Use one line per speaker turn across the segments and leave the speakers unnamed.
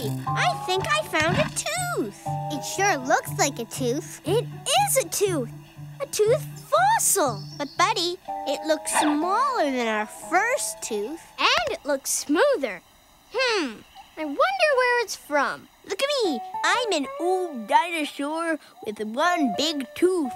Hey, I think I found a tooth.
It sure looks like a tooth.
It is a tooth. A tooth fossil. But, Buddy, it looks smaller than our first tooth. And it looks smoother. Hmm, I wonder where it's from. Look at me. I'm an old dinosaur with one big tooth.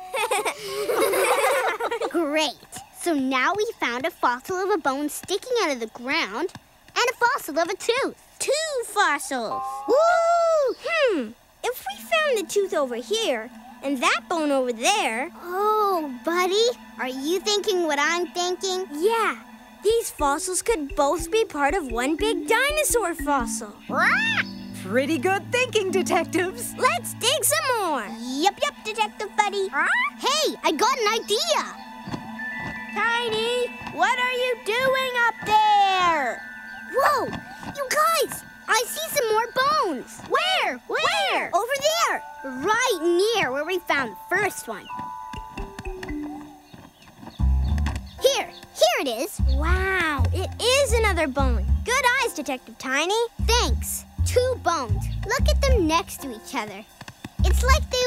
Great. So now we found a fossil of a bone sticking out of the ground and a fossil of a tooth.
Two fossils.
Woo!
Hmm, if we found the tooth over here and that bone over there.
Oh, buddy, are you thinking what I'm thinking?
Yeah, these fossils could both be part of one big dinosaur fossil.
Pretty good thinking, detectives.
Let's dig some more.
Yep, yep, Detective Buddy. Hey, I got an idea.
Tiny, what are you doing up there?
Whoa! You guys! I see some more bones!
Where? Where?
Over there! Right near where we found the first one. Here, here it is.
Wow, it is another bone. Good eyes, Detective Tiny.
Thanks. Two bones. Look at them next to each other. It's like they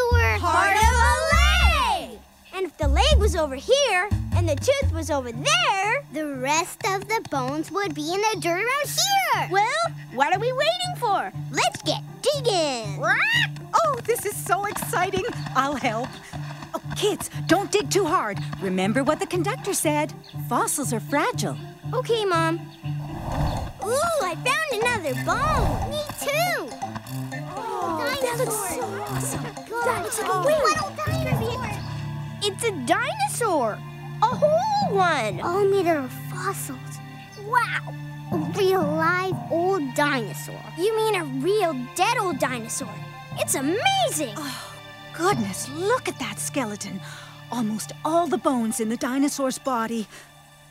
was over here and the tooth was over there,
the rest of the bones would be in the dirt around here.
well, what are we waiting for? Let's get digging.
Oh, this is so exciting. I'll help. Oh, kids, don't dig too hard. Remember what the conductor said. Fossils are fragile.
Okay, Mom. Ooh, I found another bone.
Me too.
Oh, that looks so awesome. That looks like a
dinosaur.
It's a dinosaur. A whole one.
All made out of fossils. Wow. A real live old dinosaur.
You mean a real dead old dinosaur? It's amazing.
Oh, goodness, look at that skeleton. Almost all the bones in the dinosaur's body.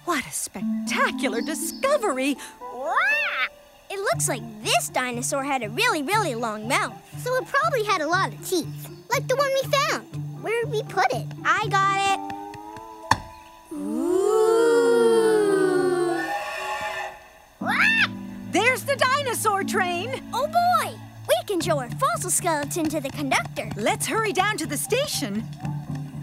What a spectacular discovery!
It looks like this dinosaur had a really, really long mouth.
So it probably had a lot of teeth, like the one we found. Where did we put it?
I got it. Ooh.
There's the dinosaur train.
Oh boy! We can show our fossil skeleton to the conductor.
Let's hurry down to the station.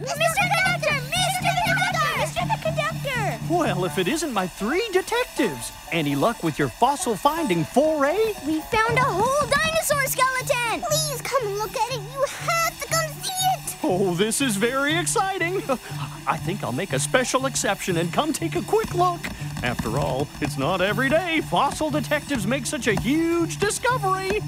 Mr. Conductor! Mr. Conductor! Mr. the Conductor!
Well, if it isn't my three detectives. Any luck with your fossil finding foray?
We found a whole dinosaur skeleton!
Please come and look at it. You have to come see it.
Oh, this is very exciting. I think I'll make a special exception and come take a quick look. After all, it's not every day fossil detectives make such a huge discovery.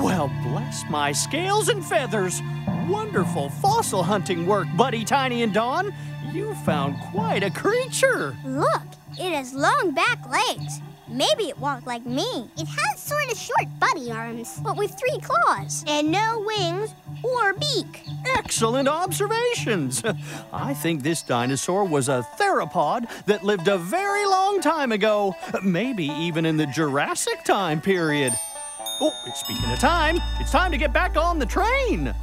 Well, bless my scales and feathers. Wonderful fossil hunting work, Buddy, Tiny, and Don. You found quite a creature.
Look, it has long back legs. Maybe it walked like me,
It has sort of short buddy arms.
but with three claws. And no wings or beak.
Excellent observations. I think this dinosaur was a theropod that lived a very long time ago, maybe even in the Jurassic time period. Oh, speaking of time, it's time to get back on the train.